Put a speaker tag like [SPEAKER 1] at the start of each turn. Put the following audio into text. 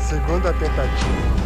[SPEAKER 1] Segunda tentativa.